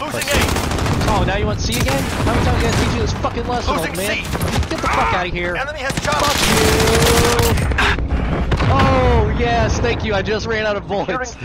Losing. A. Oh, now you want C again? How many times I gotta teach you this fucking lesson, Losing old man? C. Get the fuck out of here. Ah, enemy has Fuck you. Oh, yes, thank you. I just ran out of bullets.